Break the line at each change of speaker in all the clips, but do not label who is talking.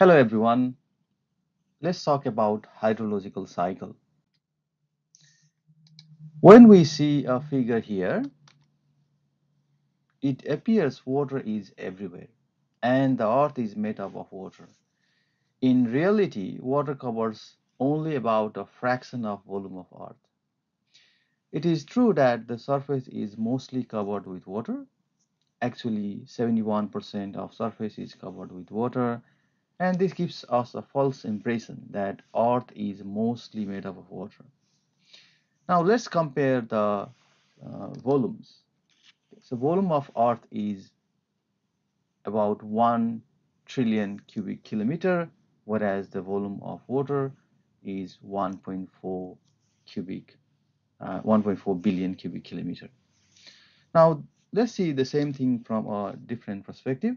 Hello everyone. Let's talk about hydrological cycle. When we see a figure here, it appears water is everywhere and the earth is made up of water. In reality, water covers only about a fraction of volume of earth. It is true that the surface is mostly covered with water. Actually, 71% of surface is covered with water and this gives us a false impression that earth is mostly made up of water. Now let's compare the uh, volumes. So volume of earth is about 1 trillion cubic kilometer, whereas the volume of water is 1.4 cubic, uh, 1.4 billion cubic kilometer. Now let's see the same thing from a different perspective.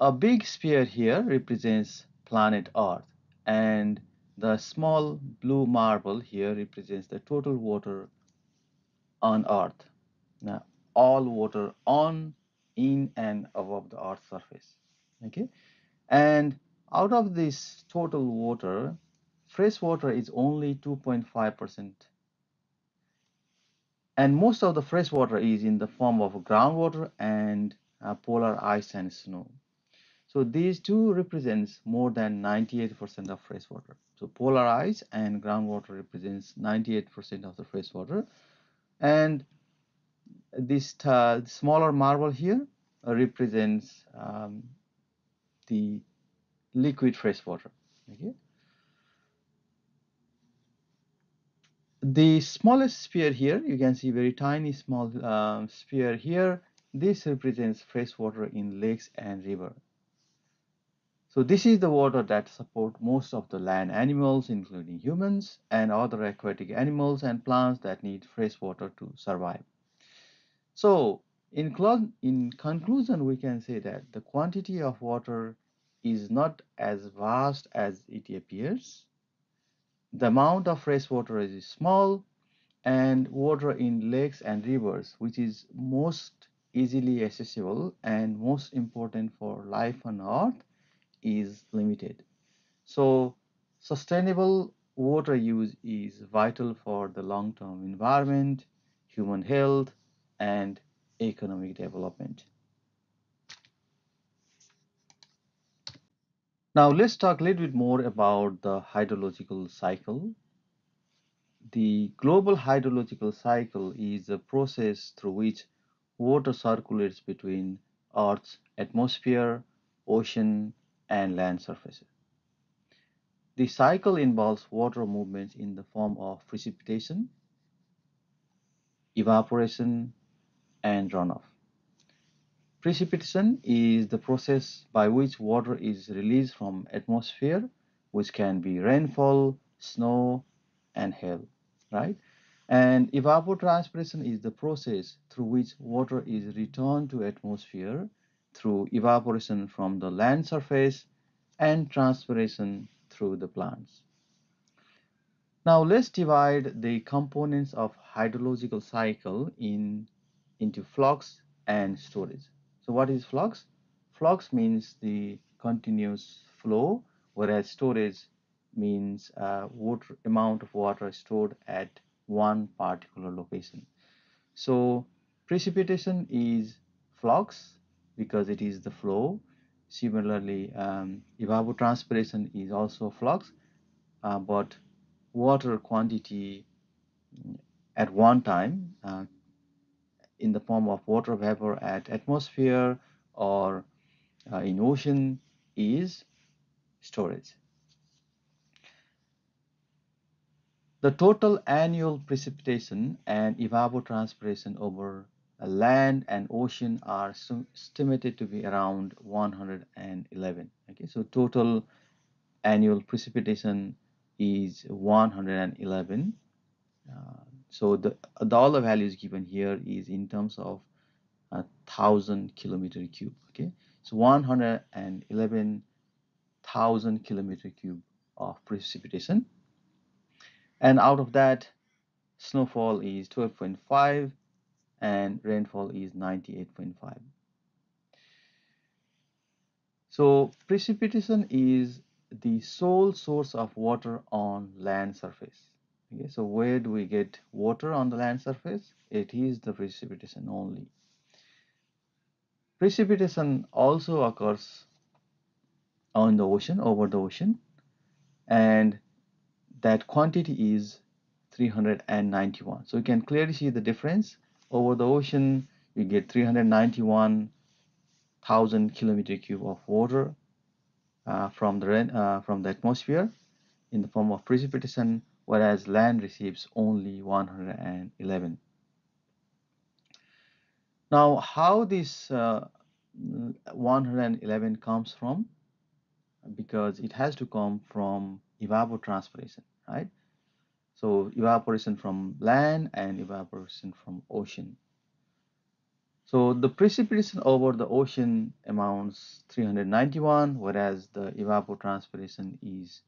A big sphere here represents planet Earth and the small blue marble here represents the total water on Earth. Now, all water on, in and above the Earth's surface. Okay, and out of this total water, fresh water is only 2.5 percent and most of the fresh water is in the form of groundwater and uh, polar ice and snow. So these two represents more than 98% of fresh water. So polar ice and groundwater represents 98% of the fresh water. And this uh, smaller marble here uh, represents um, the liquid fresh water. Okay. The smallest sphere here, you can see very tiny small um, sphere here. This represents fresh water in lakes and river. So this is the water that support most of the land animals, including humans and other aquatic animals and plants that need fresh water to survive. So in, in conclusion, we can say that the quantity of water is not as vast as it appears. The amount of fresh water is small and water in lakes and rivers, which is most easily accessible and most important for life on earth, is limited. So sustainable water use is vital for the long-term environment, human health, and economic development. Now let's talk a little bit more about the hydrological cycle. The global hydrological cycle is a process through which water circulates between Earth's atmosphere, ocean, and land surfaces. The cycle involves water movements in the form of precipitation, evaporation, and runoff. Precipitation is the process by which water is released from atmosphere, which can be rainfall, snow, and hail, right? And evapotranspiration is the process through which water is returned to atmosphere through evaporation from the land surface and transpiration through the plants. Now let's divide the components of hydrological cycle in into flux and storage. So what is flux? Flux means the continuous flow, whereas storage means uh, water amount of water stored at one particular location. So precipitation is flux because it is the flow. Similarly, um, evapotranspiration is also flux, uh, but water quantity at one time uh, in the form of water vapor at atmosphere or uh, in ocean is storage. The total annual precipitation and evapotranspiration over land and ocean are estimated to be around 111 okay so total annual precipitation is 111 uh, so the, the dollar values given here is in terms of a thousand kilometer cube. Okay so 111 thousand kilometer cube of precipitation. And out of that snowfall is 12.5 and rainfall is 98.5. So precipitation is the sole source of water on land surface. Okay, so where do we get water on the land surface? It is the precipitation only. Precipitation also occurs on the ocean, over the ocean, and that quantity is 391. So you can clearly see the difference. Over the ocean, you get 391,000 kilometer cube of water uh, from the uh, from the atmosphere in the form of precipitation, whereas land receives only 111. Now, how this uh, 111 comes from? Because it has to come from evapotranspiration, right? So evaporation from land and evaporation from ocean. So the precipitation over the ocean amounts 391, whereas the evapotranspiration is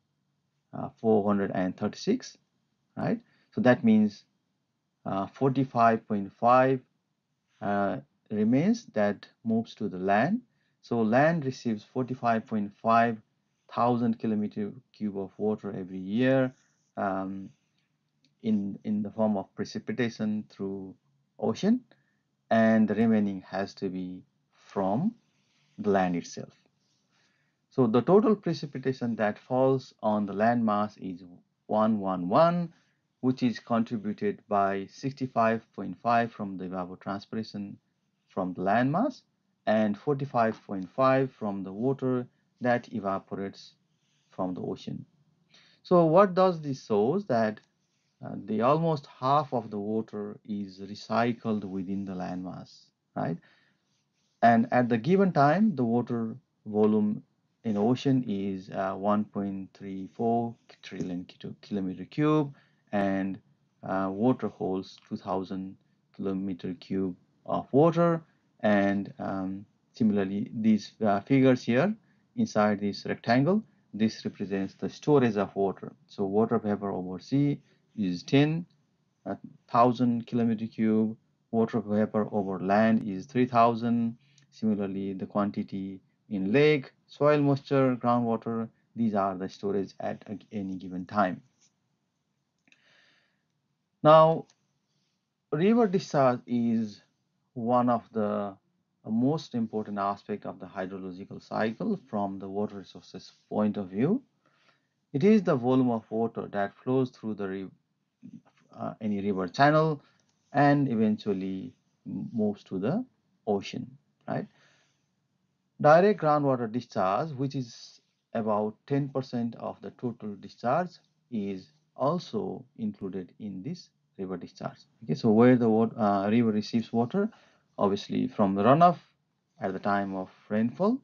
uh, 436, right? So that means 45.5 uh, uh, remains that moves to the land. So land receives 45.5 thousand kilometer cube of water every year um, in in the form of precipitation through ocean and the remaining has to be from the land itself. So the total precipitation that falls on the land mass is 111 which is contributed by 65.5 from the evapotranspiration from the land mass and 45.5 from the water that evaporates from the ocean. So what does this shows that uh, the almost half of the water is recycled within the landmass, right? And at the given time, the water volume in ocean is uh, 1.34 trillion kilometer cube, and uh, water holds 2,000 kilometer cube of water. And um, similarly, these uh, figures here inside this rectangle, this represents the storage of water. So water vapor over sea is 10 thousand kilometer cube. Water vapor over land is 3000. Similarly, the quantity in lake, soil moisture, groundwater, these are the storage at any given time. Now, river discharge is one of the most important aspect of the hydrological cycle from the water resources point of view. It is the volume of water that flows through the uh, any river channel and eventually moves to the ocean, right? Direct groundwater discharge, which is about 10% of the total discharge, is also included in this river discharge. Okay, so where the water, uh, river receives water, obviously from the runoff at the time of rainfall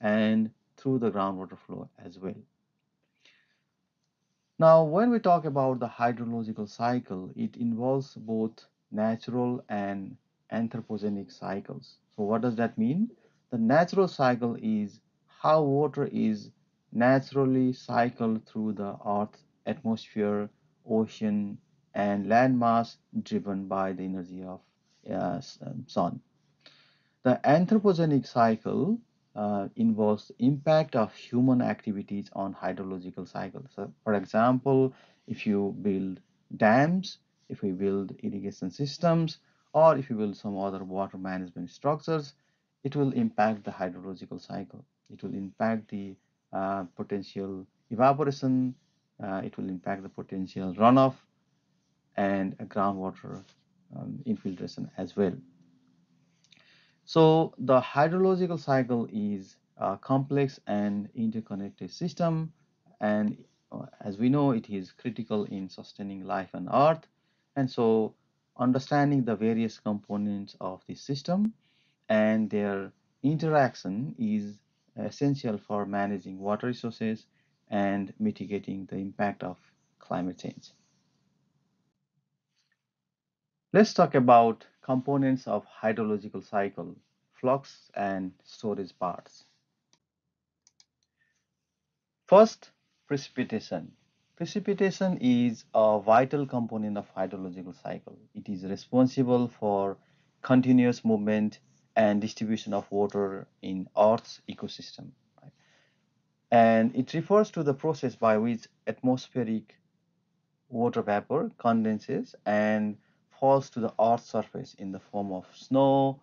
and through the groundwater flow as well. Now, when we talk about the hydrological cycle, it involves both natural and anthropogenic cycles. So what does that mean? The natural cycle is how water is naturally cycled through the earth, atmosphere, ocean, and landmass driven by the energy of uh, um, sun. The anthropogenic cycle uh, involves impact of human activities on hydrological cycles. So for example, if you build dams, if we build irrigation systems, or if you build some other water management structures, it will impact the hydrological cycle. It will impact the uh, potential evaporation, uh, it will impact the potential runoff and groundwater um, infiltration as well. So the hydrological cycle is a complex and interconnected system and uh, as we know it is critical in sustaining life on earth and so understanding the various components of the system and their interaction is essential for managing water resources and mitigating the impact of climate change. Let's talk about components of hydrological cycle, flux and storage parts. First, precipitation. Precipitation is a vital component of hydrological cycle. It is responsible for continuous movement and distribution of water in Earth's ecosystem. and it refers to the process by which atmospheric water vapor condenses and falls to the earth's surface in the form of snow,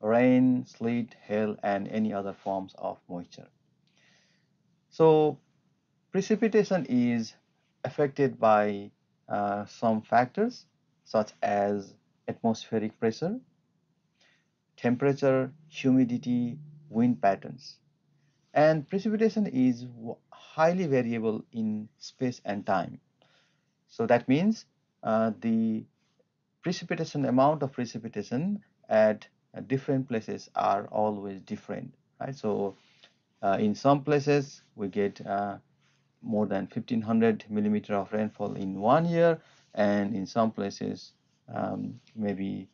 rain, sleet, hail, and any other forms of moisture. So precipitation is affected by uh, some factors such as atmospheric pressure, temperature, humidity, wind patterns. And precipitation is highly variable in space and time. So that means uh, the precipitation amount of precipitation at uh, different places are always different, right? So uh, in some places we get uh, more than 1500 millimeter of rainfall in one year and in some places um, maybe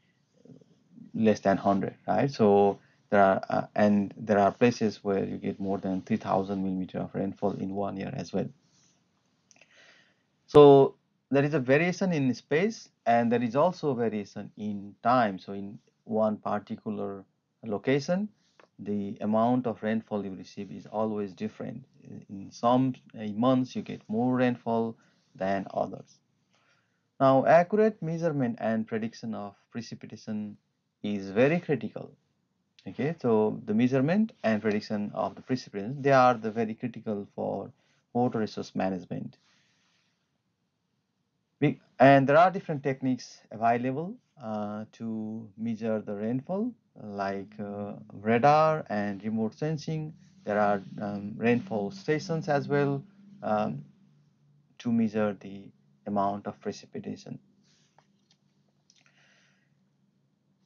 less than 100 right so there are uh, and there are places where you get more than 3000 millimeter of rainfall in one year as well so there is a variation in space and there is also variation in time. So in one particular location the amount of rainfall you receive is always different. In some uh, months you get more rainfall than others. Now accurate measurement and prediction of precipitation is very critical. Okay so the measurement and prediction of the precipitation they are the very critical for water resource management and there are different techniques available uh, to measure the rainfall like uh, radar and remote sensing there are um, rainfall stations as well um, to measure the amount of precipitation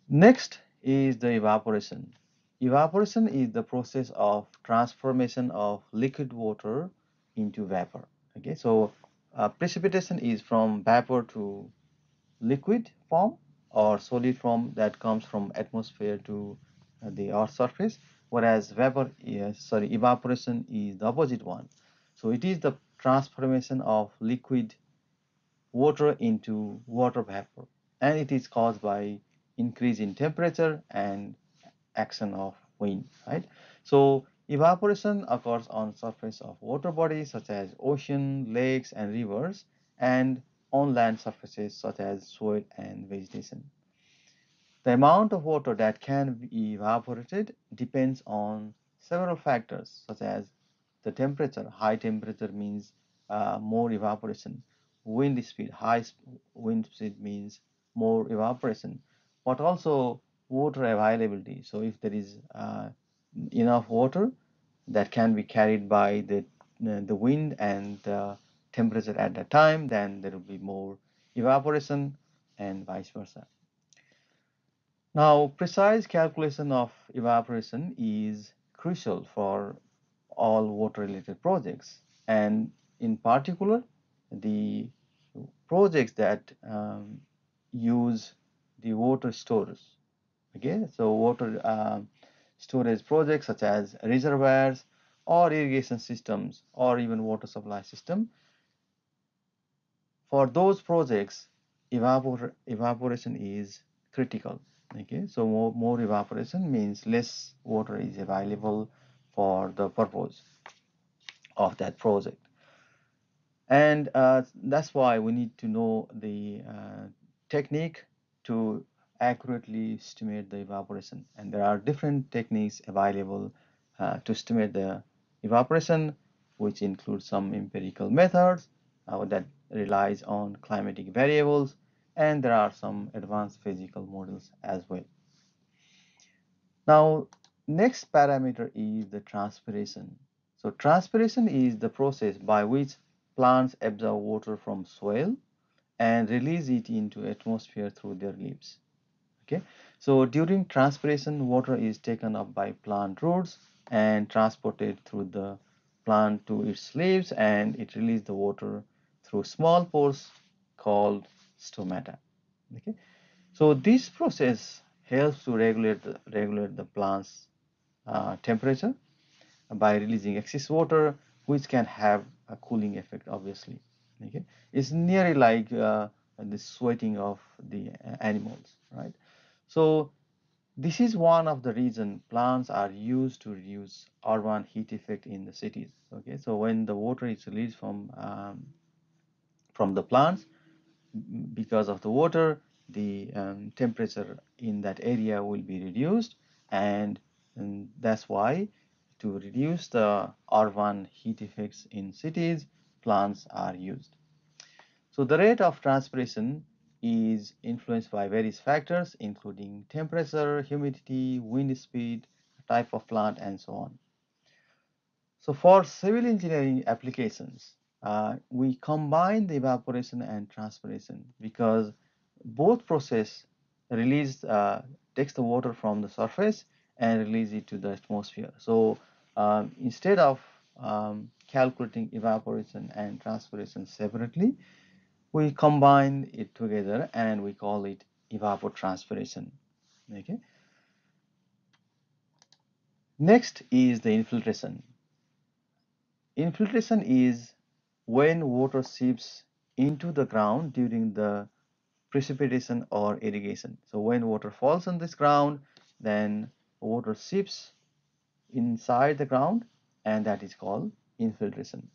Next is the evaporation. Evaporation is the process of transformation of liquid water into vapor. Okay, so uh, precipitation is from vapor to liquid form or solid form that comes from atmosphere to uh, the earth surface whereas vapor sorry evaporation is the opposite one so it is the transformation of liquid water into water vapor and it is caused by increase in temperature and action of wind, right? So evaporation occurs on surface of water bodies such as ocean, lakes and rivers and on land surfaces such as soil and vegetation. The amount of water that can be evaporated depends on several factors such as the temperature. High temperature means uh, more evaporation. Wind speed, high wind speed means more evaporation but also water availability. So if there is uh, enough water that can be carried by the the wind and the temperature at that time, then there will be more evaporation and vice versa. Now, precise calculation of evaporation is crucial for all water-related projects, and in particular, the projects that um, use the water stores. Okay, so water uh, storage projects such as reservoirs or irrigation systems or even water supply system. For those projects, evapor evaporation is critical. Okay, so more, more evaporation means less water is available for the purpose of that project. And uh, that's why we need to know the uh, technique to accurately estimate the evaporation and there are different techniques available uh, to estimate the evaporation which include some empirical methods uh, that relies on climatic variables and there are some advanced physical models as well. Now next parameter is the transpiration. So transpiration is the process by which plants absorb water from soil and release it into atmosphere through their leaves okay. So during transpiration water is taken up by plant roots and transported through the plant to its leaves and it releases the water through small pores called stomata. Okay. So this process helps to regulate the, regulate the plant's uh, temperature by releasing excess water which can have a cooling effect obviously. Okay. It's nearly like uh, the sweating of the animals right so This is one of the reason plants are used to reduce urban heat effect in the cities. Okay, so when the water is released from um, from the plants, because of the water, the um, temperature in that area will be reduced, and, and that's why to reduce the urban heat effects in cities, plants are used. So the rate of transpiration is influenced by various factors, including temperature, humidity, wind speed, type of plant, and so on. So for civil engineering applications, uh, we combine the evaporation and transpiration because both process release uh, takes the water from the surface and release it to the atmosphere. So um, instead of um, calculating evaporation and transpiration separately, we combine it together and we call it evapotranspiration. Okay. Next is the infiltration. Infiltration is when water seeps into the ground during the precipitation or irrigation. So when water falls on this ground, then water seeps inside the ground and that is called infiltration.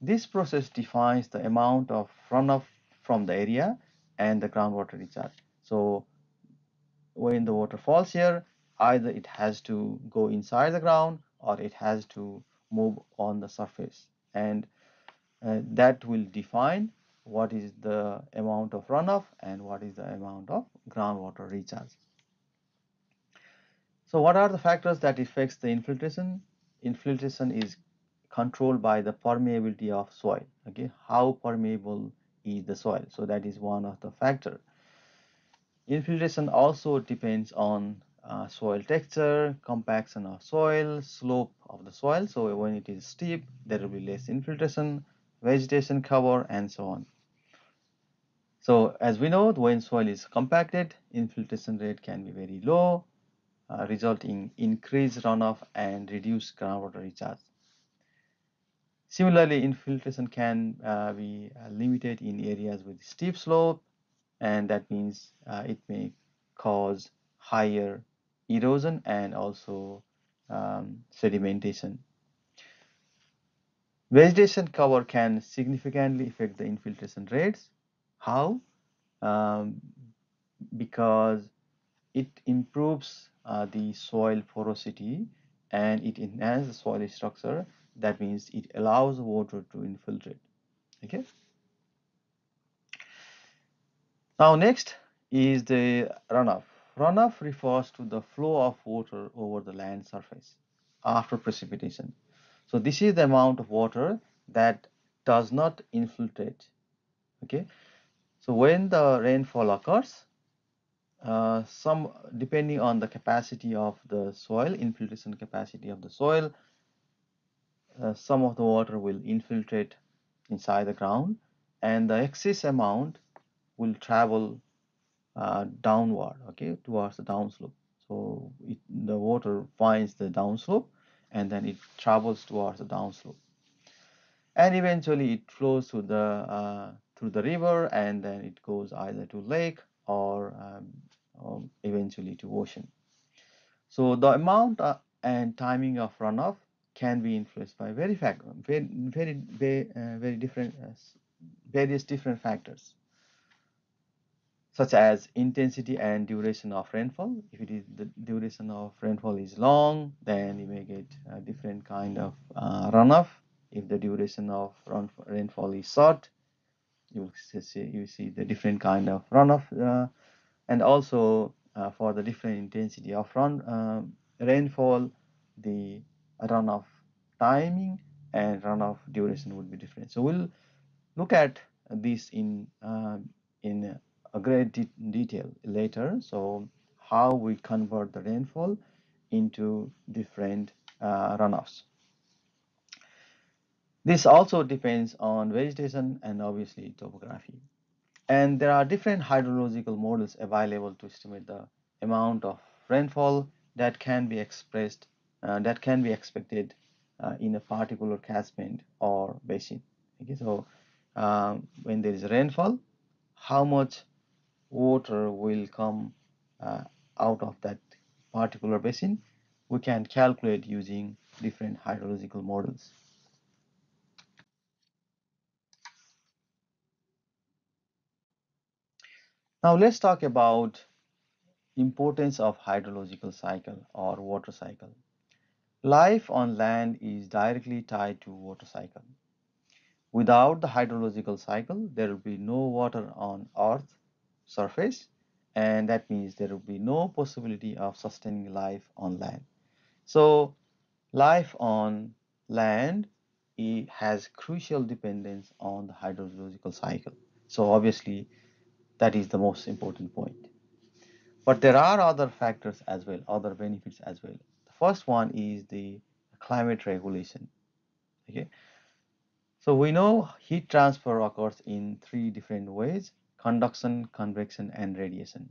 This process defines the amount of runoff from the area and the groundwater recharge. So when the water falls here, either it has to go inside the ground or it has to move on the surface. And uh, that will define what is the amount of runoff and what is the amount of groundwater recharge. So what are the factors that affects the infiltration? Infiltration is controlled by the permeability of soil. Okay, how permeable is the soil? So that is one of the factor. Infiltration also depends on uh, soil texture, compaction of soil, slope of the soil. So when it is steep, there will be less infiltration, vegetation cover, and so on. So as we know, when soil is compacted, infiltration rate can be very low, uh, resulting in increased runoff and reduced groundwater recharge. Similarly, infiltration can uh, be uh, limited in areas with steep slope, and that means uh, it may cause higher erosion and also um, sedimentation. Vegetation cover can significantly affect the infiltration rates. How? Um, because it improves uh, the soil porosity and it enhances soil structure. That means it allows water to infiltrate. Okay. Now next is the runoff. Runoff refers to the flow of water over the land surface after precipitation. So this is the amount of water that does not infiltrate. Okay. So when the rainfall occurs, uh, some depending on the capacity of the soil, infiltration capacity of the soil, uh, some of the water will infiltrate inside the ground and the excess amount will travel uh, downward, okay, towards the downslope. So it, the water finds the downslope and then it travels towards the downslope. And eventually it flows through the uh, through the river and then it goes either to lake or, um, or eventually to ocean. So the amount uh, and timing of runoff can be influenced by very very very very, uh, very different uh, various different factors such as intensity and duration of rainfall. If it is the duration of rainfall is long, then you may get a different kind of uh, runoff. If the duration of rainfall is short, you will see you see the different kind of runoff, uh, and also uh, for the different intensity of run um, rainfall, the runoff timing and runoff duration would be different. So we'll look at this in uh, in a great de detail later. So how we convert the rainfall into different uh, runoffs. This also depends on vegetation and obviously topography. And there are different hydrological models available to estimate the amount of rainfall that can be expressed, that can be expected uh, in a particular catchment or basin. Okay, so um, when there is rainfall, how much water will come uh, out of that particular basin, we can calculate using different hydrological models. Now let's talk about importance of hydrological cycle or water cycle. Life on land is directly tied to water cycle. Without the hydrological cycle, there will be no water on earth surface and that means there will be no possibility of sustaining life on land. So life on land has crucial dependence on the hydrological cycle. So obviously that is the most important point. But there are other factors as well, other benefits as well. First one is the climate regulation. Okay. So we know heat transfer occurs in three different ways, conduction, convection, and radiation.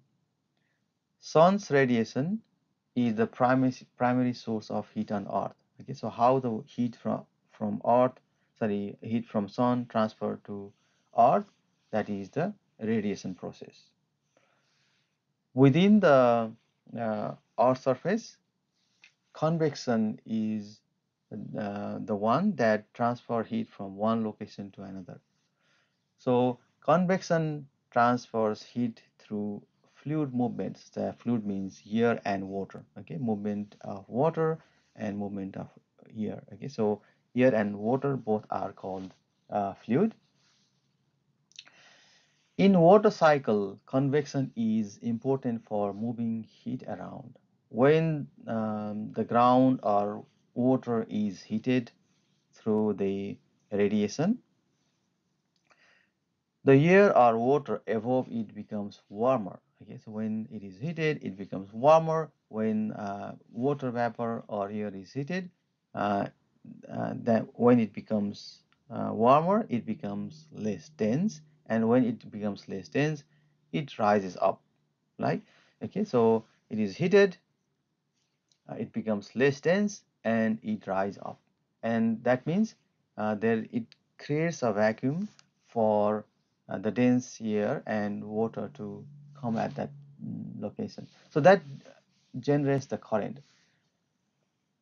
Sun's radiation is the primary, primary source of heat on earth. Okay, so how the heat from, from earth, sorry, heat from sun transfer to earth, that is the radiation process within the uh, Earth surface, convection is uh, the one that transfer heat from one location to another. So convection transfers heat through fluid movements. The fluid means air and water. Okay, movement of water and movement of air. Okay, so air and water both are called uh, fluid. In water cycle, convection is important for moving heat around. When um, the ground or water is heated through the radiation, the air or water above it becomes warmer. Okay, so when it is heated, it becomes warmer. When uh, water vapor or air is heated, uh, uh, then when it becomes uh, warmer, it becomes less dense and when it becomes less dense it rises up right okay so it is heated uh, it becomes less dense and it rises up. And that means uh, there it creates a vacuum for uh, the dense air and water to come at that mm, location. So that generates the current.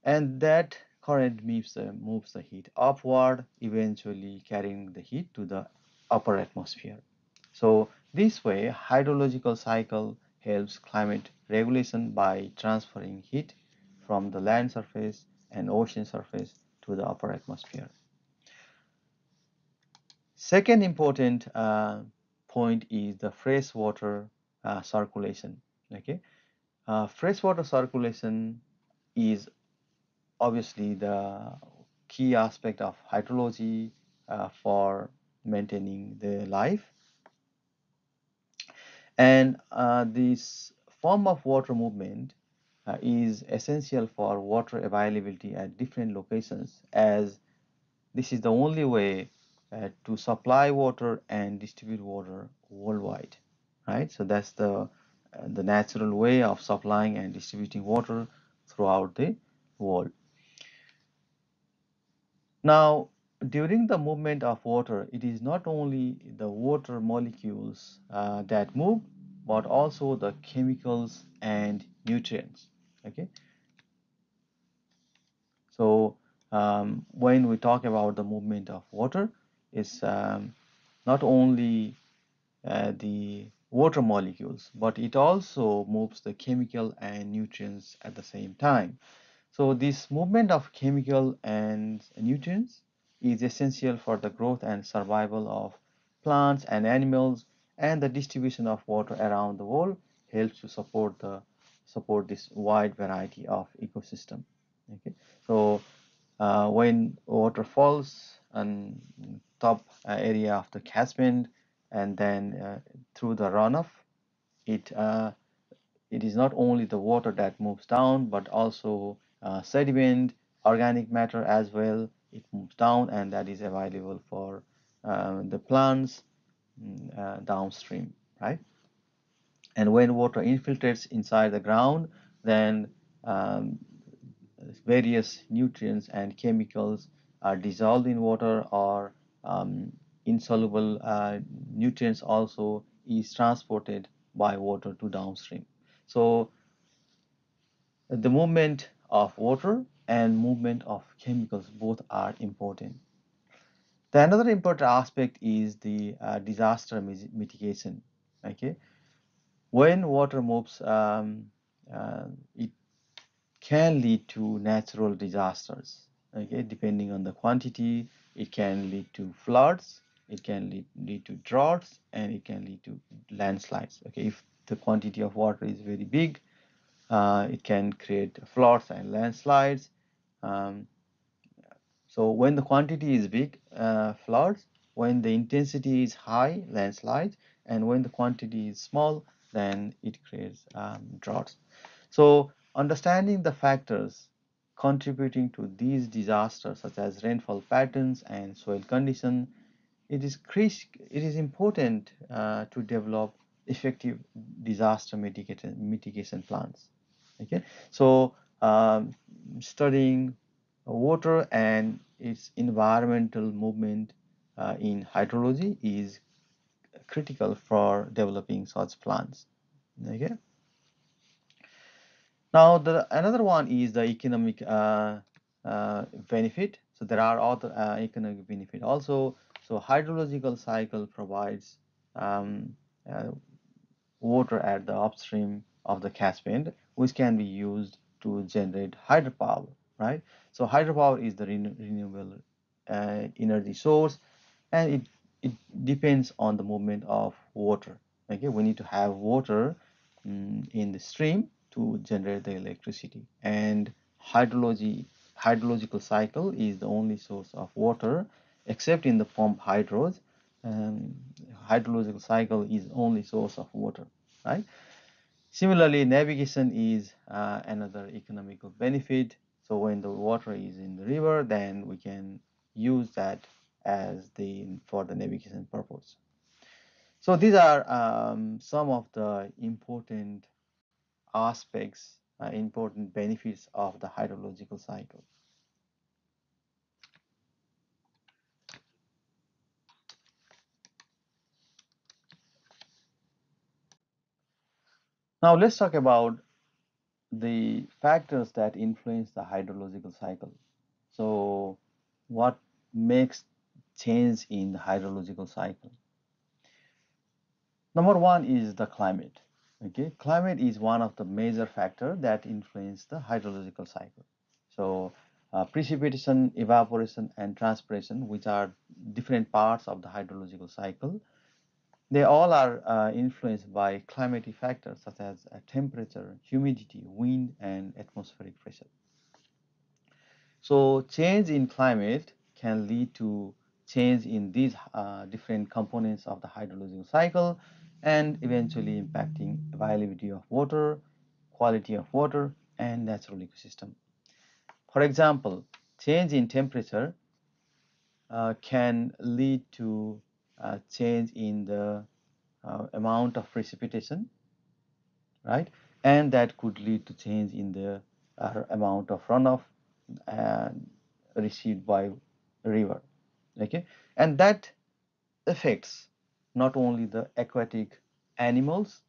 And that current moves moves the heat upward eventually carrying the heat to the upper atmosphere. So this way hydrological cycle helps climate regulation by transferring heat from the land surface and ocean surface to the upper atmosphere. Second important uh, point is the freshwater uh, circulation. Okay, uh, freshwater circulation is obviously the key aspect of hydrology uh, for maintaining the life. And uh, this form of water movement uh, is essential for water availability at different locations as this is the only way uh, to supply water and distribute water worldwide right so that's the uh, the natural way of supplying and distributing water throughout the world now during the movement of water, it is not only the water molecules uh, that move, but also the chemicals and nutrients. Okay. So um, when we talk about the movement of water, it's um, not only uh, the water molecules, but it also moves the chemical and nutrients at the same time. So this movement of chemical and nutrients is essential for the growth and survival of plants and animals and the distribution of water around the world helps to support the support this wide variety of ecosystem okay? So uh, when water falls on top uh, area of the catchment and then uh, through the runoff it uh, it is not only the water that moves down but also sediment organic matter as well it moves down and that is available for uh, the plants mm, uh, downstream right and when water infiltrates inside the ground then um, various nutrients and chemicals are dissolved in water or um, insoluble uh, nutrients also is transported by water to downstream so the movement of water and movement of chemicals both are important. The another important aspect is the uh, disaster mitigation. Okay, when water moves, um, uh, it can lead to natural disasters. Okay, depending on the quantity, it can lead to floods, it can lead, lead to droughts, and it can lead to landslides. Okay, if the quantity of water is very big, uh, it can create floods and landslides. Um, so when the quantity is big, uh, floods, when the intensity is high, landslides, and when the quantity is small, then it creates um, droughts. So understanding the factors contributing to these disasters such as rainfall patterns and soil condition, it is, it is important uh, to develop effective disaster mitigation, mitigation plans. Okay, so um, studying water and its environmental movement uh, in hydrology is critical for developing such plans. Okay. Now the another one is the economic uh, uh, benefit. So there are other uh, economic benefit also. So hydrological cycle provides um, uh, water at the upstream of the Caspian, which can be used to generate hydropower, right? So hydropower is the renewable uh, energy source, and it it depends on the movement of water. Okay, we need to have water um, in the stream to generate the electricity, and hydrology hydrological cycle is the only source of water, except in the pump hydros. Um, hydrological cycle is only source of water, right? Similarly, navigation is uh, another economical benefit. So when the water is in the river, then we can use that as the for the navigation purpose. So these are um, some of the important aspects, uh, important benefits of the hydrological cycle. Now let's talk about the factors that influence the hydrological cycle. So what makes change in the hydrological cycle? Number one is the climate. Okay, climate is one of the major factors that influence the hydrological cycle. So uh, precipitation, evaporation, and transpiration, which are different parts of the hydrological cycle, they all are uh, influenced by climatic factors such as uh, temperature, humidity, wind, and atmospheric pressure. So change in climate can lead to change in these uh, different components of the hydrological cycle and eventually impacting availability of water, quality of water, and natural ecosystem. For example, change in temperature uh, can lead to uh, change in the uh, amount of precipitation, right? And that could lead to change in the uh, amount of runoff and received by river, okay? And that affects not only the aquatic animals,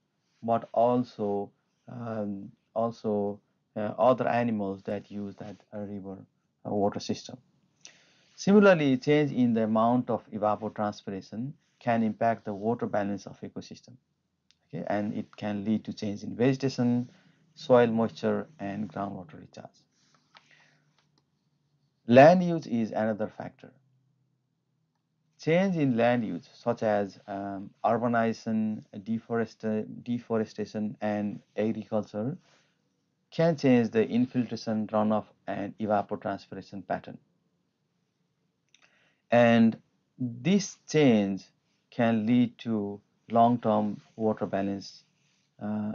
but also um, also uh, other animals that use that river water system. Similarly, change in the amount of evapotranspiration can impact the water balance of ecosystem. Okay, and it can lead to change in vegetation, soil moisture, and groundwater recharge. Land use is another factor. Change in land use, such as um, urbanization, deforestation, and agriculture, can change the infiltration, runoff, and evapotranspiration pattern. And this change can lead to long-term water balance uh,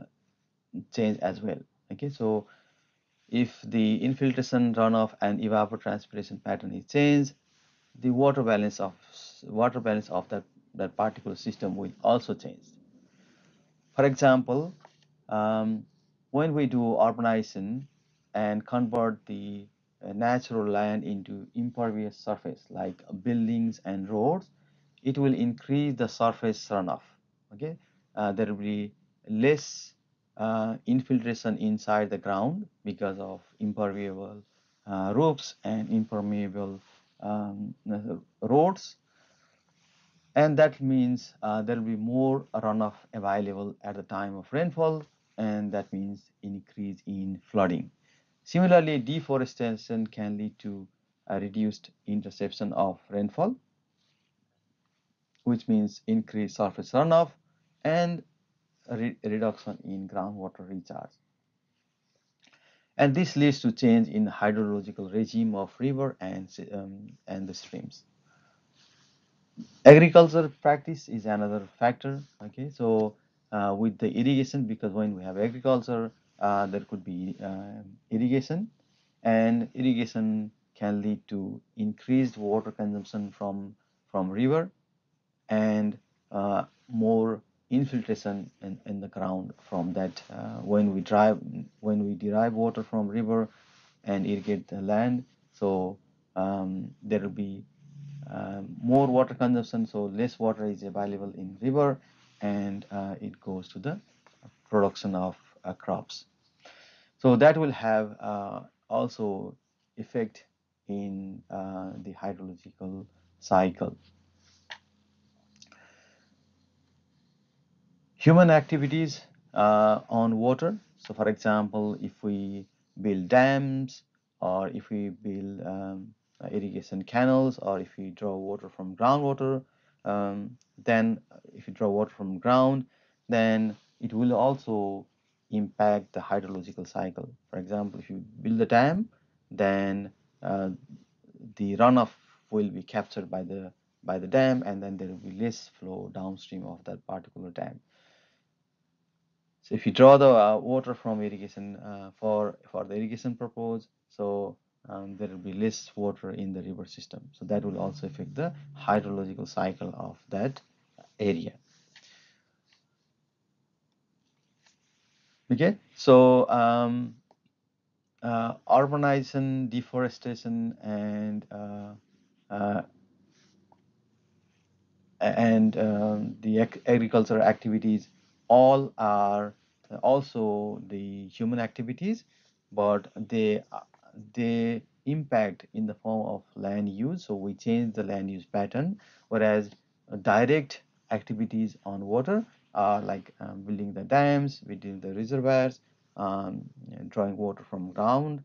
change as well. Okay, so if the infiltration, runoff, and evapotranspiration pattern is changed, the water balance of water balance of that that particular system will also change. For example, um, when we do urbanization and convert the natural land into impervious surface like buildings and roads, it will increase the surface runoff. Okay, uh, there will be less uh, infiltration inside the ground because of impermeable uh, roofs and impermeable um, roads and that means uh, there will be more runoff available at the time of rainfall and that means increase in flooding. Similarly deforestation can lead to a reduced interception of rainfall which means increased surface runoff and re reduction in groundwater recharge. And this leads to change in hydrological regime of river and um, and the streams agriculture practice is another factor okay? So uh, with the irrigation because when we have agriculture uh, there could be uh, irrigation and irrigation can lead to increased water consumption from from river and uh, more infiltration in, in the ground from that uh, when we drive when we derive water from river and irrigate the land. So um, there will be uh, more water consumption so less water is available in river and uh, it goes to the production of uh, crops. So that will have uh, also effect in uh, the hydrological cycle. Human activities uh, on water. So for example if we build dams or if we build um, irrigation canals or if you draw water from groundwater um, then if you draw water from ground then it will also impact the hydrological cycle. For example if you build a dam then uh, the runoff will be captured by the by the dam and then there will be less flow downstream of that particular dam. So if you draw the uh, water from irrigation uh, for for the irrigation purpose so um, there will be less water in the river system. So that will also affect the hydrological cycle of that area. Okay, so um, uh, urbanization, deforestation, and uh, uh, and um, the ag agricultural activities all are also the human activities, but they they impact in the form of land use. So we change the land use pattern whereas direct activities on water are like um, building the dams building the reservoirs um, drawing water from ground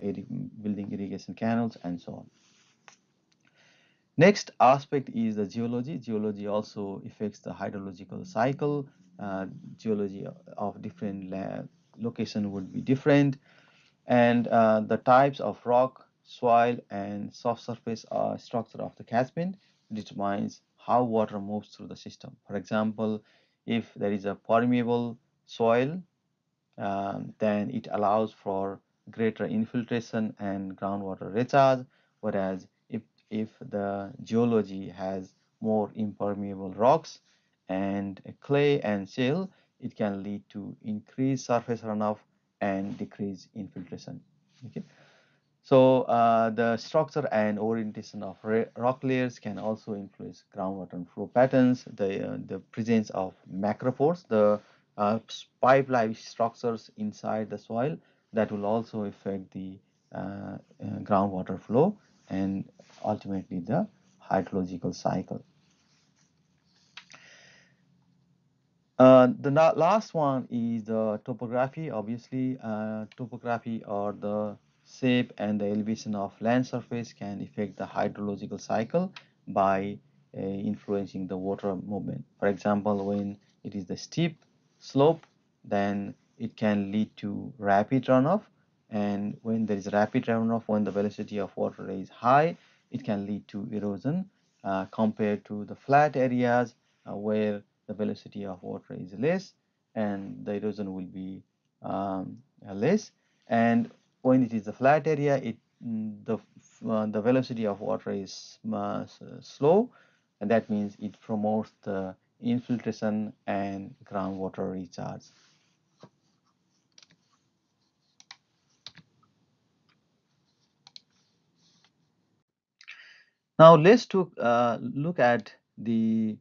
building irrigation canals and so on. Next aspect is the geology. Geology also affects the hydrological cycle. Uh, geology of different location would be different and uh, the types of rock, soil, and soft surface uh, structure of the catchment determines how water moves through the system. For example, if there is a permeable soil, um, then it allows for greater infiltration and groundwater recharge, whereas if, if the geology has more impermeable rocks and clay and shale, it can lead to increased surface runoff and decrease infiltration okay? So uh, the structure and orientation of rock layers can also influence groundwater flow patterns the uh, the presence of macropores the uh, pipe-like structures inside the soil that will also affect the uh, uh, groundwater flow and ultimately the hydrological cycle Uh, the last one is the topography. Obviously, uh, topography or the shape and the elevation of land surface can affect the hydrological cycle by uh, influencing the water movement. For example, when it is the steep slope, then it can lead to rapid runoff. And when there is rapid runoff, when the velocity of water is high, it can lead to erosion uh, compared to the flat areas uh, where the velocity of water is less and the erosion will be um, less. And when it is a flat area it the uh, the velocity of water is uh, slow. And that means it promotes the infiltration and groundwater recharge. Now let's to, uh, look at the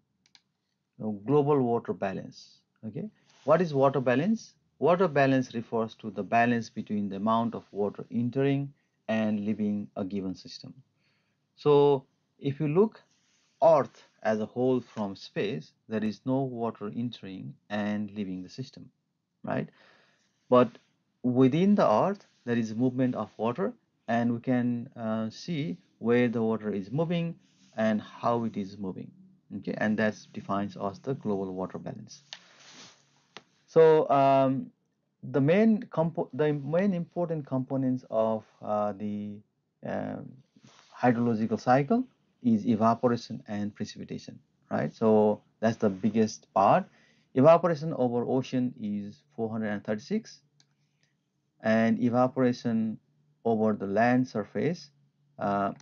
global water balance okay what is water balance water balance refers to the balance between the amount of water entering and leaving a given system. So if you look Earth as a whole from space, there is no water entering and leaving the system, right? But within the Earth, there is movement of water, and we can uh, see where the water is moving and how it is moving. Okay, and that defines us the global water balance. So um, the main the main important components of uh, the um, hydrological cycle is evaporation and precipitation, right? So that's the biggest part. Evaporation over ocean is 436 and evaporation over the land surface, uh,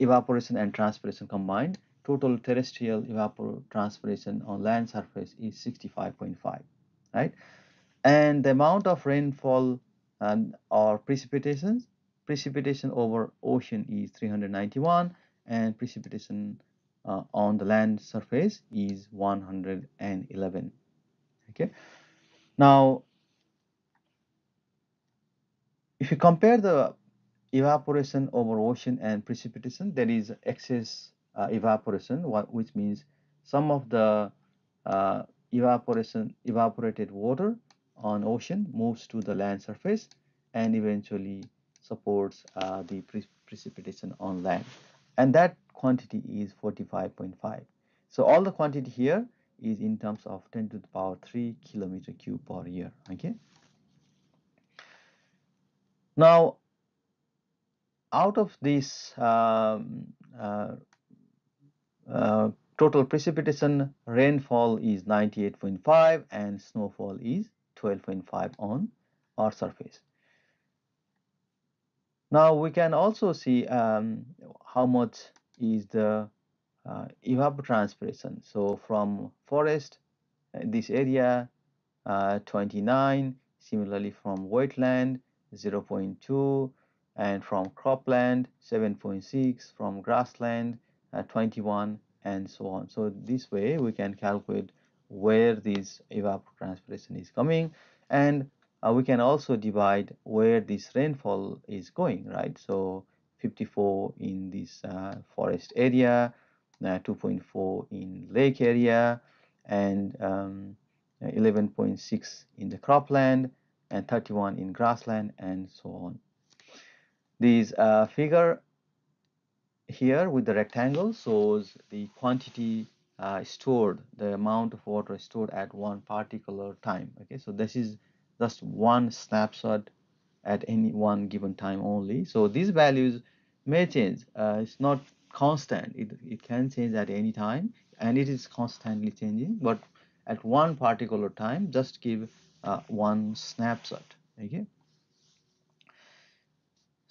evaporation and transpiration combined, total terrestrial evapotranspiration on land surface is 65.5, right? And the amount of rainfall and or precipitation, precipitation over ocean is 391 and precipitation uh, on the land surface is 111 okay now if you compare the evaporation over ocean and precipitation, there is excess evaporation, which means some of the uh, evaporation evaporated water on ocean moves to the land surface and eventually supports uh, the pre precipitation on land. And that quantity is 45.5 so all the quantity here is in terms of 10 to the power 3 kilometer cube per year okay? Now, out of this um, uh, uh, total precipitation, rainfall is 98.5 and snowfall is 12.5 on our surface. Now we can also see um, how much is the uh, evapotranspiration. So from forest, uh, this area, uh, 29, similarly from wetland, 0.2 and from cropland 7.6 from grassland 21 and so on so this way we can calculate where this evapotranspiration is coming and uh, we can also divide where this rainfall is going right so 54 in this uh, forest area uh, 2.4 in lake area and um, 11.6 in the cropland and 31 in grassland and so on. This uh, figure here with the rectangle shows the quantity uh, stored, the amount of water stored at one particular time. Okay, so this is just one snapshot at any one given time only. So these values may change. Uh, it's not constant. It, it can change at any time and it is constantly changing. But at one particular time, just give uh, one snapshot okay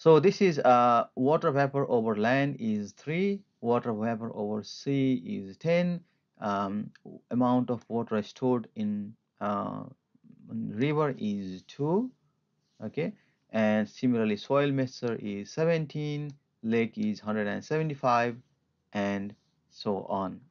so this is uh, water vapor over land is 3 water vapor over sea is 10 um, amount of water stored in uh, river is 2 okay and similarly soil moisture is 17 lake is 175 and so on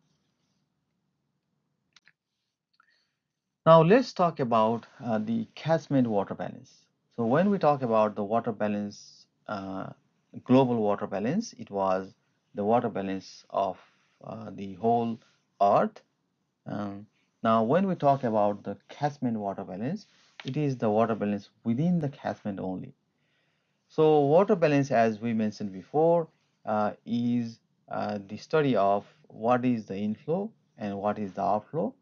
Now let's talk about uh, the catchment water balance. So when we talk about the water balance, uh, global water balance, it was the water balance of uh, the whole earth. Um, now when we talk about the catchment water balance, it is the water balance within the catchment only. So water balance, as we mentioned before, uh, is uh, the study of what is the inflow and what is the outflow,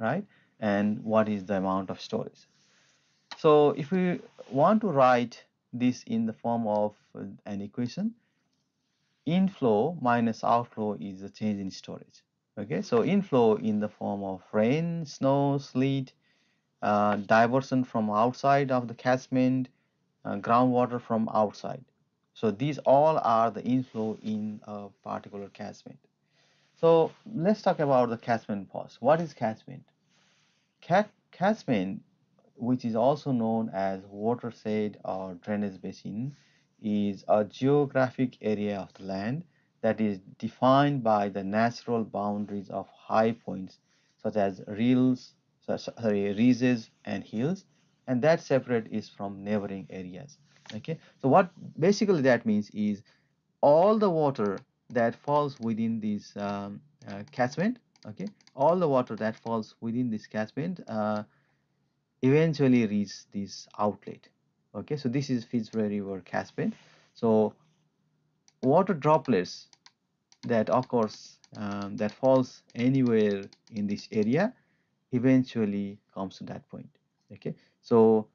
right? and what is the amount of storage. So if we want to write this in the form of an equation, inflow minus outflow is the change in storage. Okay, so inflow in the form of rain, snow, sleet, uh, diversion from outside of the catchment, uh, groundwater from outside. So these all are the inflow in a particular catchment. So let's talk about the catchment first. What is catchment? catchment, which is also known as watershed or drainage basin, is a geographic area of the land that is defined by the natural boundaries of high points such as rills, sorry ridges and hills and that separate is from neighboring areas okay? So what basically that means is all the water that falls within this um, uh, catchment okay? All the water that falls within this catchment uh, eventually reach this outlet. Okay so this is Fitzroy River catchment so water droplets that occurs um, that falls anywhere in this area eventually comes to that point. Okay so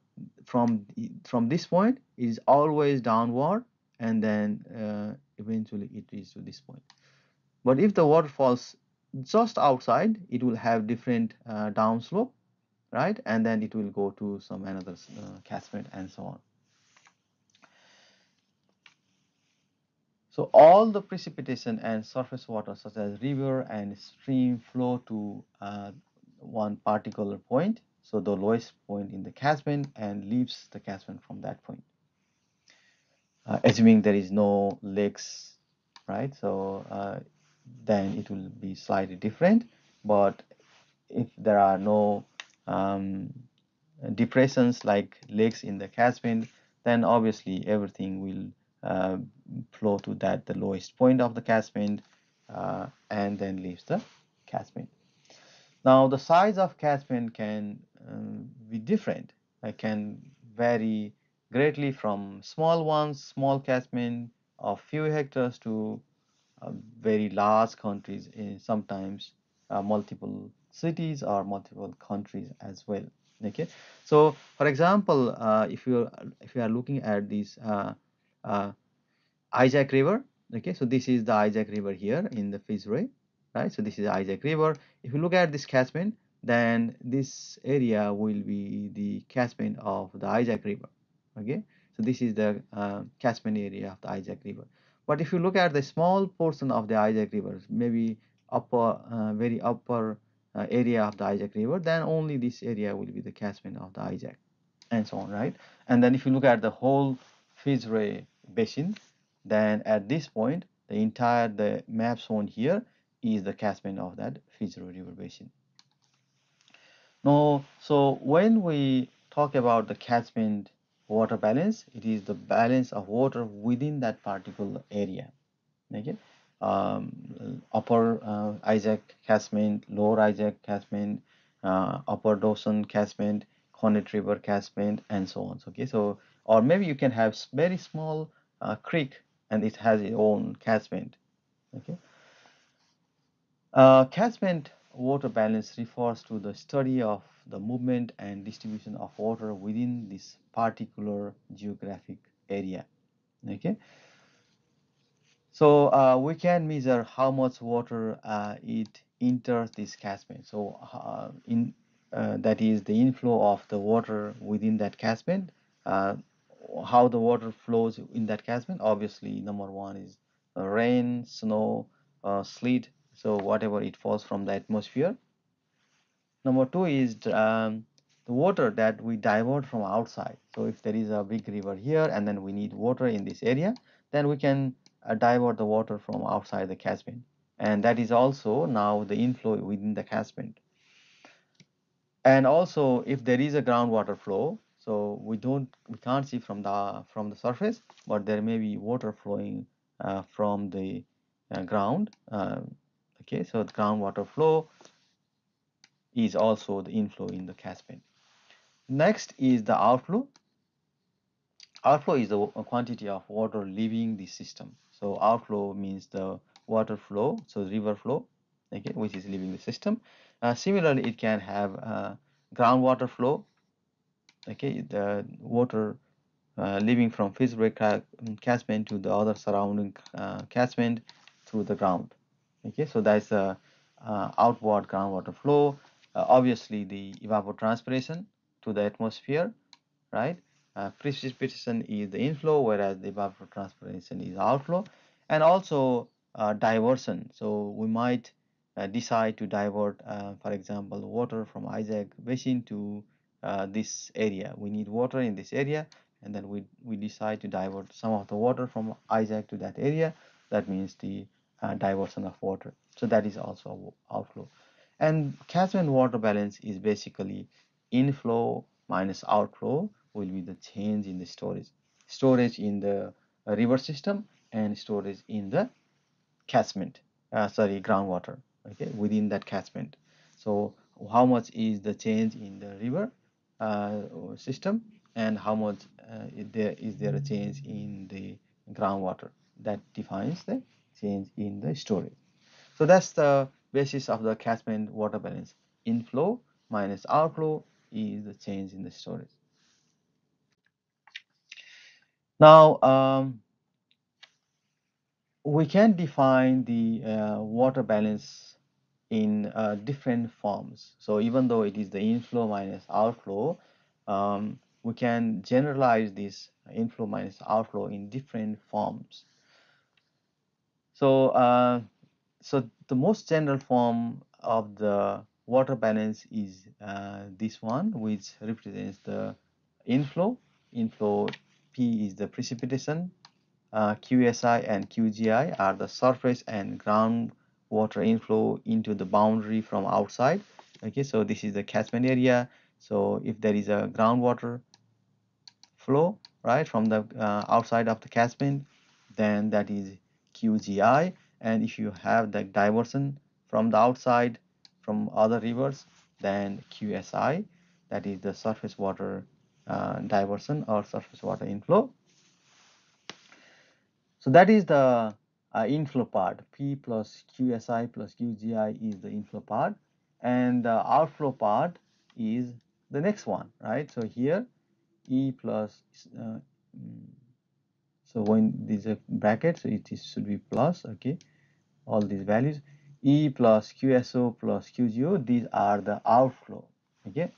from from this point it is always downward and then uh, eventually it reaches to this point. But if the water falls just outside it will have different uh, downslope right? And then it will go to some another uh, catchment and so on. So all the precipitation and surface water such as river and stream flow to uh, one particular point. So the lowest point in the catchment and leaves the catchment from that point. Uh, assuming there is no lakes right? So uh, then it will be slightly different. But if there are no um, depressions like lakes in the catchment, then obviously everything will uh, flow to that the lowest point of the catchment uh, and then leaves the catchment. now the size of catchment can um, be different it can vary greatly from small ones small catchment of few hectares to uh, very large countries in sometimes uh, multiple cities or multiple countries as well okay? So for example uh, if you if you are looking at this uh, uh, Isaac River okay? So this is the Isaac River here in the Fitzroy right? So this is Isaac River. If you look at this catchment then this area will be the catchment of the Isaac River okay? So this is the uh, catchment area of the Isaac River. But if you look at the small portion of the Isaac River, maybe upper, uh, very upper uh, area of the Isaac River, then only this area will be the catchment of the Isaac, and so on, right? And then if you look at the whole Fitzroy Basin, then at this point, the entire the map shown here is the catchment of that Fitzroy River Basin. Now, so when we talk about the catchment water balance it is the balance of water within that particular area okay um, upper uh, Isaac catchment lower Isaac catchment uh, upper Dawson catchment Connet River catchment and so on. Okay so or maybe you can have very small uh, creek and it has its own catchment okay. Uh, water balance refers to the study of the movement and distribution of water within this particular geographic area. Okay so uh, we can measure how much water uh, it enters this catchment so uh, in uh, that is the inflow of the water within that catchment uh, how the water flows in that catchment obviously number one is rain snow uh, sleet. So whatever it falls from the atmosphere. Number two is um, the water that we divert from outside. So if there is a big river here and then we need water in this area then we can uh, divert the water from outside the catchment and that is also now the inflow within the catchment and also if there is a groundwater flow so we don't we can't see from the from the surface but there may be water flowing uh, from the uh, ground uh, okay? So the groundwater flow is also the inflow in the catchment next is the outflow. Outflow is the quantity of water leaving the system so outflow means the water flow so river flow okay which is leaving the system. Uh, similarly it can have uh, groundwater flow okay the water uh, leaving from Fitzroy catchment to the other surrounding uh, catchment through the ground okay. So that's a uh, outward groundwater flow. Uh, obviously the evapotranspiration to the atmosphere right uh, precipitation is the inflow whereas the evapotranspiration is outflow. And also uh, diversion. So we might uh, decide to divert uh, for example water from Isaac basin to this area. We need water in this area and then we, we decide to divert some of the water from Isaac to that area. That means the uh, diversion of water. So that is also outflow. And catchment water balance is basically inflow minus outflow will be the change in the storage. Storage in the river system and storage in the catchment, uh, sorry, groundwater, okay, within that catchment. So how much is the change in the river uh, system and how much uh, is there is there a change in the groundwater that defines the change in the storage. So that's the basis of the catchment water balance. Inflow minus outflow is the change in the storage. Now, um, we can define the uh, water balance in uh, different forms. So even though it is the inflow minus outflow, um, we can generalize this inflow minus outflow in different forms. So, uh, so the most general form of the water balance is uh, this one, which represents the inflow. Inflow P is the precipitation, uh, QSI and QGI are the surface and ground water inflow into the boundary from outside. Okay, so this is the catchment area. So if there is a groundwater flow, right, from the uh, outside of the catchment, then that is QGI. And if you have the diversion from the outside from other rivers, then QSI, that is the surface water uh, diversion or surface water inflow. So that is the uh, inflow part. P plus QSI plus QGI is the inflow part. And the outflow part is the next one, right? So here E plus, uh, so when these are brackets, so it is, should be plus, okay? All these values. E plus QSO plus QGO, these are the outflow, okay?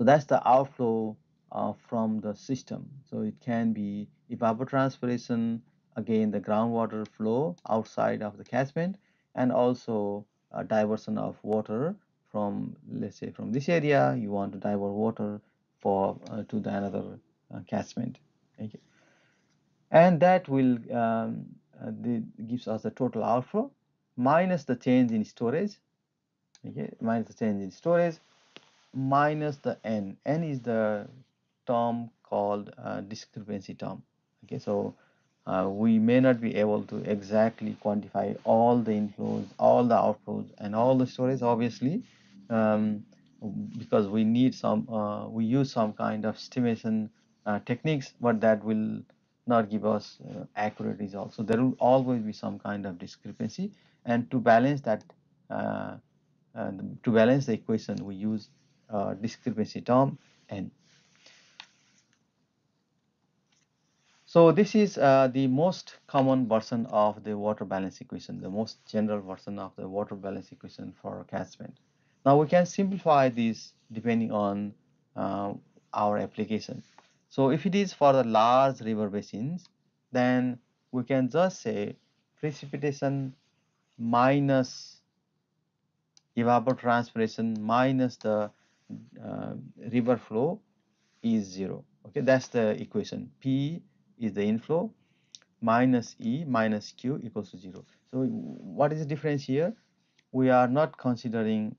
So that's the outflow uh, from the system. So it can be evapotranspiration, again the groundwater flow outside of the catchment, and also diversion of water from, let's say, from this area, you want to divert water for uh, to the another uh, catchment. Okay. And that will um, uh, the, gives us the total outflow minus the change in storage. Okay, minus the change in storage minus the n. n is the term called uh, discrepancy term. Okay, so uh, we may not be able to exactly quantify all the inflows, all the outflows, and all the storage, obviously, um, because we need some, uh, we use some kind of estimation uh, techniques, but that will not give us uh, accurate results. So there will always be some kind of discrepancy, and to balance that, uh, to balance the equation, we use discrepancy term n. So this is uh, the most common version of the water balance equation, the most general version of the water balance equation for catchment. Now we can simplify this depending on uh, our application. So if it is for the large river basins, then we can just say precipitation minus evapotranspiration minus the uh, river flow is zero. Okay, that's the equation. P is the inflow minus E minus Q equals to 0. So what is the difference here? We are not considering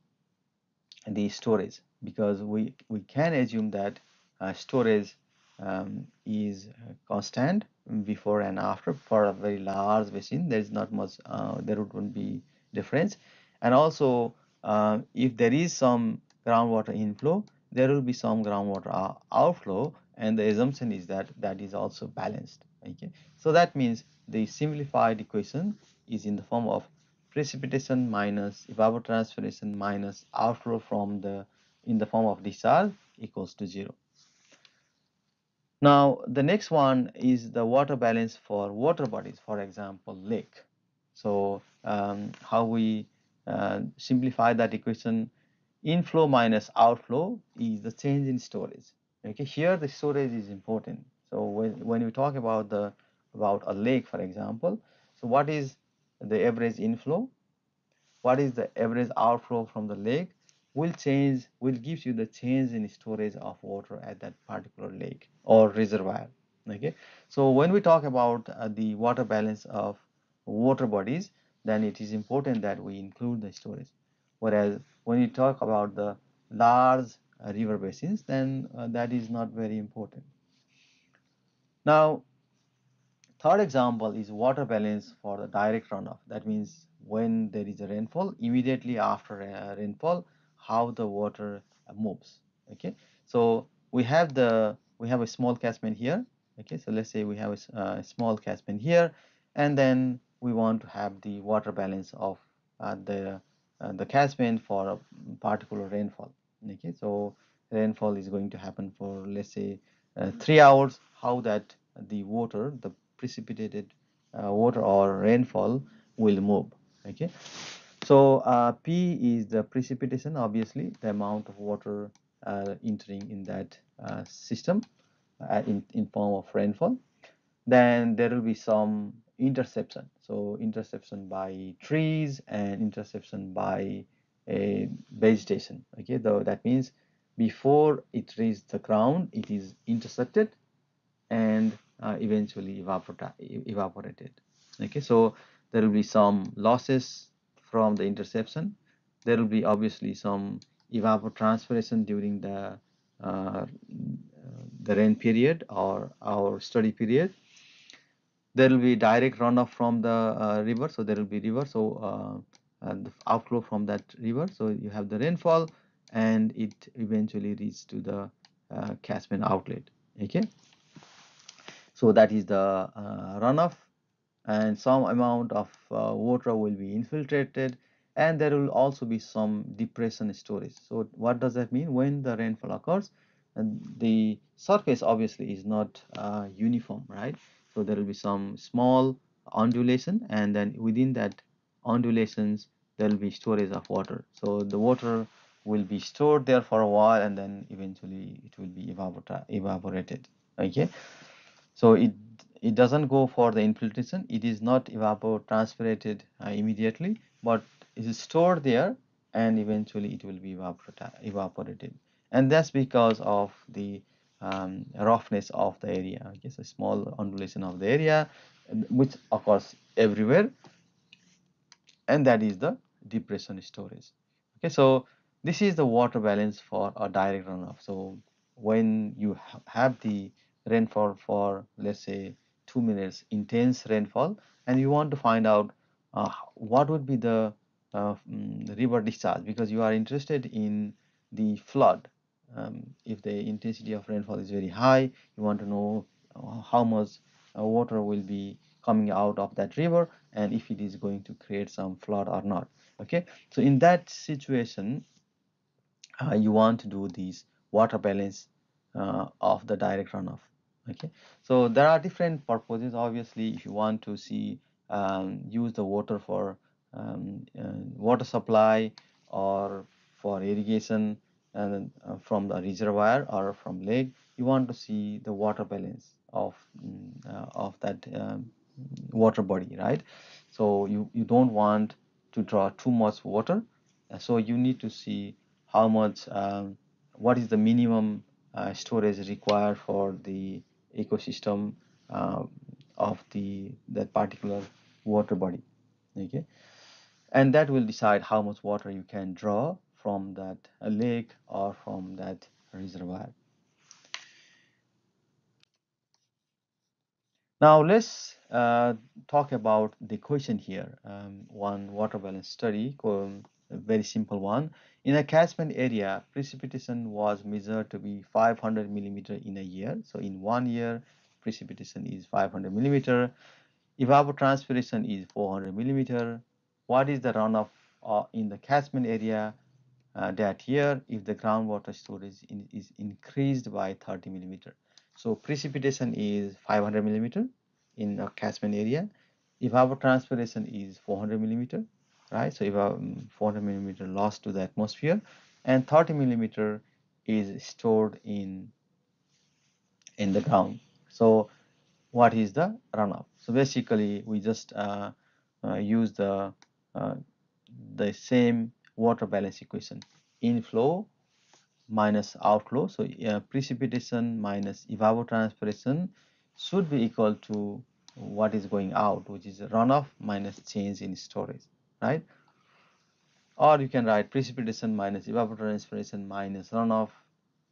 the storage because we, we can assume that uh, storage um, is constant before and after for a very large basin. There is not much, uh, there wouldn't be difference. And also, uh, if there is some groundwater inflow, there will be some groundwater outflow and the assumption is that that is also balanced okay? So that means the simplified equation is in the form of precipitation minus evapotranspiration minus outflow from the in the form of discharge equals to zero. Now the next one is the water balance for water bodies for example lake. So um, how we uh, simplify that equation inflow minus outflow is the change in storage. Okay here the storage is important. So when, when we talk about the about a lake for example so what is the average inflow? What is the average outflow from the lake will change will give you the change in storage of water at that particular lake or reservoir. Okay so when we talk about uh, the water balance of water bodies then it is important that we include the storage. Whereas when you talk about the large uh, river basins, then uh, that is not very important. Now, third example is water balance for the direct runoff. That means when there is a rainfall, immediately after a rainfall, how the water moves. Okay, so we have the we have a small catchment here. Okay, so let's say we have a, uh, small catchment here, and then we want to have the water balance of uh, the uh, the catchment for a particular rainfall. Okay, so rainfall is going to happen for let's say uh, three hours. How that the water, the precipitated uh, water or rainfall will move. Okay, so uh, P is the precipitation, obviously the amount of water uh, entering in that uh, system in, in form of rainfall. Then there will be some interception. So interception by trees and interception by a vegetation. Okay, though that means before it reaches the ground, it is intercepted and uh, eventually evaporated. Okay, so there will be some losses from the interception. There will be obviously some evapotranspiration during the uh, the rain period or our study period there will be direct runoff from the uh, river so there will be river so uh, the outflow from that river so you have the rainfall and it eventually reaches to the uh, catchment outlet okay? So that is the uh, runoff and some amount of uh, water will be infiltrated and there will also be some depression storage so what does that mean? When the rainfall occurs and the surface obviously is not uh, uniform right so there will be some small undulation and then within that undulations there will be storage of water. So the water will be stored there for a while and then eventually it will be evaporated. Okay? So it it doesn't go for the infiltration. It is not evapotranspirated uh, immediately but it is stored there and eventually it will be evaporated. And that's because of the um, roughness of the area okay so small undulation of the area which occurs everywhere. And that is the depression storage okay so this is the water balance for a direct runoff. So when you ha have the rainfall for let's say two minutes intense rainfall and you want to find out uh, what would be the uh, mm, river discharge because you are interested in the flood um, if the intensity of rainfall is very high you want to know uh, how much uh, water will be coming out of that river and if it is going to create some flood or not okay? So in that situation uh, you want to do this water balance uh, of the direct runoff okay? So there are different purposes obviously if you want to see um, use the water for um, uh, water supply or for irrigation and uh, from the reservoir or from lake you want to see the water balance of mm, uh, of that um, water body right? So you you don't want to draw too much water. So you need to see how much um, what is the minimum uh, storage required for the ecosystem uh, of the that particular water body okay? And that will decide how much water you can draw from that lake or from that reservoir. Now let's uh, talk about the question here. Um, one water balance study, a very simple one. In a catchment area, precipitation was measured to be 500 millimeter in a year. So in one year, precipitation is 500 millimeter. Evapotranspiration is 400 millimeter. What is the runoff uh, in the catchment area? Uh, that here if the groundwater storage in, is increased by 30 millimeter. So precipitation is 500 millimeter in a catchment area. Evapotranspiration is 400 millimeter, right? So if um, 400 millimeter lost to the atmosphere and 30 millimeter is stored in in the ground. So what is the runoff? So basically we just uh, uh, use the uh, the same water balance equation inflow minus outflow. So uh, precipitation minus evapotranspiration should be equal to what is going out which is runoff minus change in storage right? Or you can write precipitation minus evapotranspiration minus runoff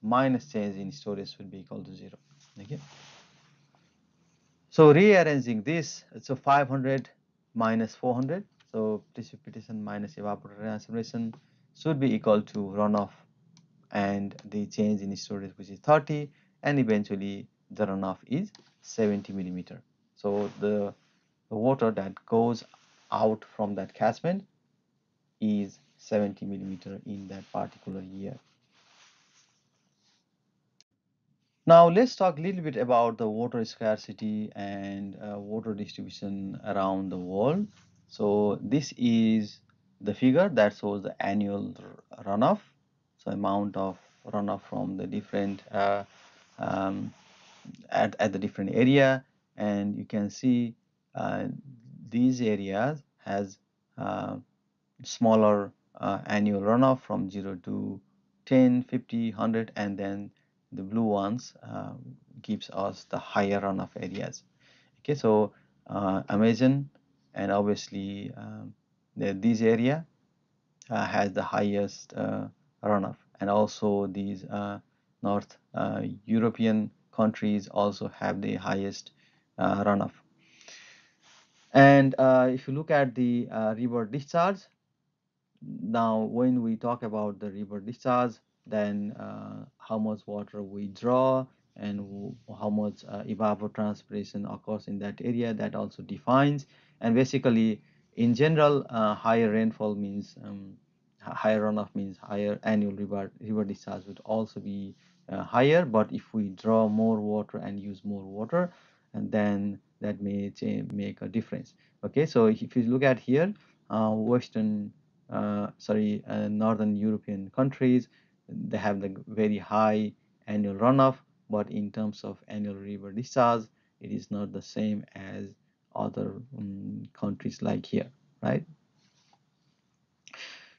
minus change in storage will be equal to zero okay? So rearranging this so 500 minus 400 so precipitation minus evapotranspiration should be equal to runoff and the change in storage which is 30 and eventually the runoff is 70 millimeter. So the, the water that goes out from that catchment is 70 millimeter in that particular year. Now let's talk a little bit about the water scarcity and uh, water distribution around the world so this is the figure that shows the annual runoff. So amount of runoff from the different uh, um, at, at the different area. And you can see uh, these areas has uh, smaller uh, annual runoff from 0 to 10 50 100 and then the blue ones uh, gives us the higher runoff areas. Okay so uh, Amazon and obviously um, this area uh, has the highest runoff and also these North European countries also have the highest uh, runoff. And uh, if you look at the uh, river discharge, now when we talk about the river discharge, then how much water we draw and how much uh, evapotranspiration occurs in that area that also defines and basically in general uh, higher rainfall means um, higher runoff means higher annual river river discharge would also be uh, higher. But if we draw more water and use more water and then that may make a difference. Okay so if you look at here uh, western uh, sorry uh, northern european countries they have the very high annual runoff. But in terms of annual river discharge it is not the same as other um, countries like here right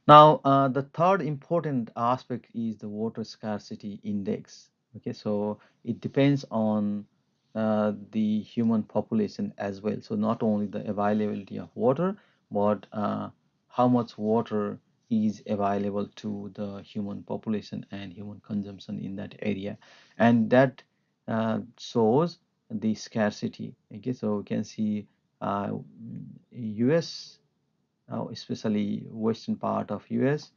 now, uh, the third important aspect is the water scarcity index. Okay, so it depends on uh, the human population as well. So not only the availability of water, but uh, how much water is available to the human population and human consumption in that area. And that uh, shows the scarcity. Okay, so we can see US uh, uh, especially western part of US,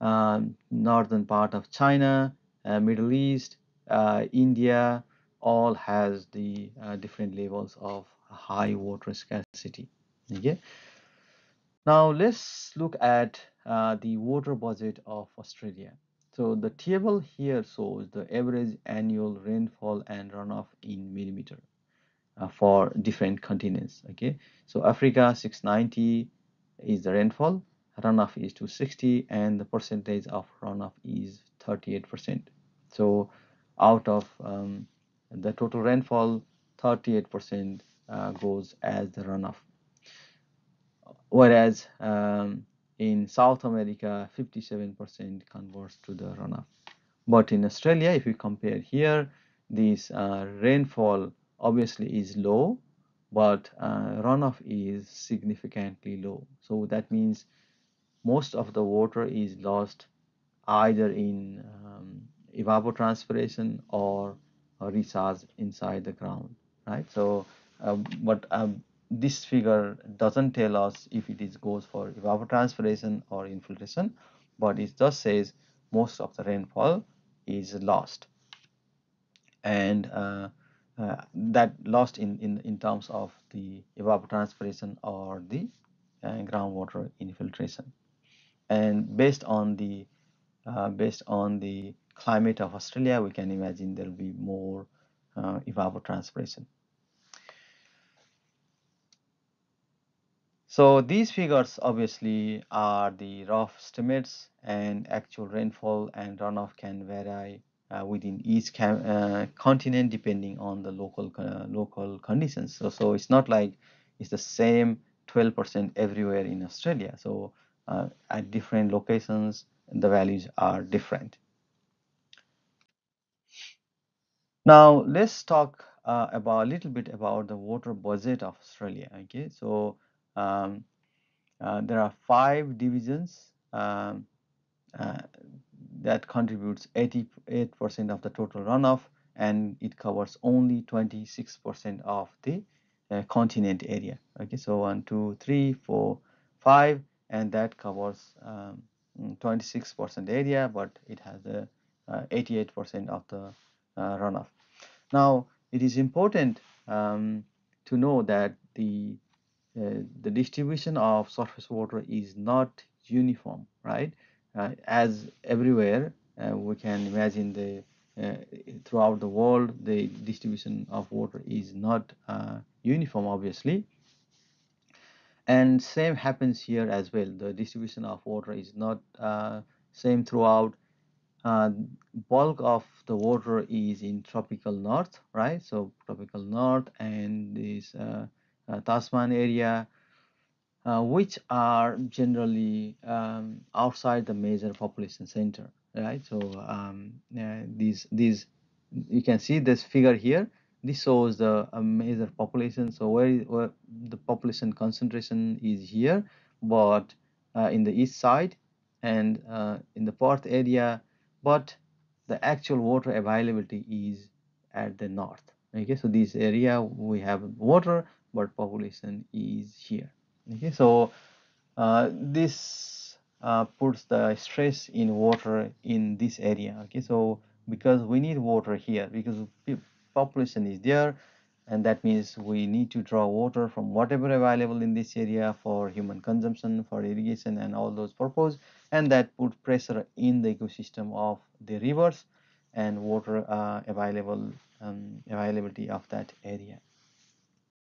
um, northern part of China, uh, Middle East, uh, India, all has the uh, different levels of high water scarcity. Okay. Now let's look at uh, the water budget of Australia. So the table here shows the average annual rainfall and runoff in millimeter uh, for different continents. Okay, so Africa 690, is the rainfall runoff is 260 and the percentage of runoff is 38 percent so out of um, the total rainfall 38 percent uh, goes as the runoff whereas um, in South America 57 percent converts to the runoff but in Australia if you compare here this uh, rainfall obviously is low but uh, runoff is significantly low. So that means most of the water is lost either in um, evapotranspiration or, or recharge inside the ground, right? So, uh, but um, this figure doesn't tell us if it is goes for evapotranspiration or infiltration, but it just says most of the rainfall is lost. And uh, uh, that lost in, in, in terms of the evapotranspiration or the uh, groundwater infiltration. And based on the uh, based on the climate of Australia, we can imagine there will be more uh, evapotranspiration. So these figures obviously are the rough estimates and actual rainfall and runoff can vary uh, within each uh, continent depending on the local uh, local conditions. So, so it's not like it's the same 12% everywhere in Australia. So uh, at different locations, the values are different. Now let's talk uh, about a little bit about the water budget of Australia. Okay, so um, uh, there are five divisions um, uh, that contributes 88% of the total runoff and it covers only 26% of the uh, continent area. Okay so one two three four five and that covers 26% um, area but it has the 88% uh, of the uh, runoff. Now it is important um, to know that the the distribution of surface water is not uniform, right? Uh, as everywhere, uh, we can imagine the uh, throughout the world, the distribution of water is not uh, uniform, obviously. And same happens here as well. The distribution of water is not uh, same throughout. bulk of the water is in tropical north, right? So tropical north and this uh, Tasman area, uh, which are generally um, outside the major population center, right? So um, uh, these these you can see this figure here. This shows the uh, major population. So where, where the population concentration is here, but uh, in the east side and uh, in the Perth area, but the actual water availability is at the north. Okay, so this area we have water, but population is here. Okay so uh, this uh, puts the stress in water in this area. Okay so because we need water here because population is there and that means we need to draw water from whatever available in this area for human consumption for irrigation and all those purpose and that put pressure in the ecosystem of the rivers and water uh, available um, availability of that area